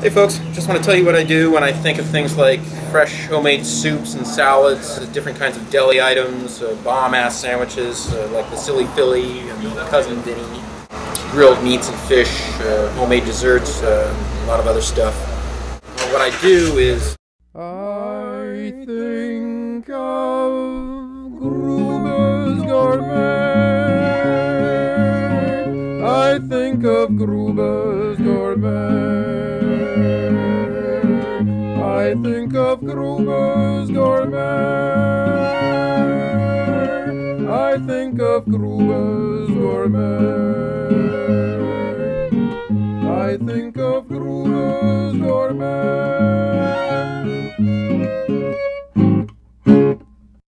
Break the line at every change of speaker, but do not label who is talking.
Hey folks, just want to tell you what I do when I think of things like fresh homemade soups and salads, uh, different kinds of deli items, uh, bomb-ass sandwiches uh, like the Silly Philly and Cousin Vinny, grilled meats and fish, uh, homemade desserts, uh, a lot of other stuff. Well, what I do is
I think of Gruber's Gourmet. I think of Gruber's Gourmet. I think of Gruber's Gourmet. I think of Gruber's Gourmet. I think of Gruber's Gourmet.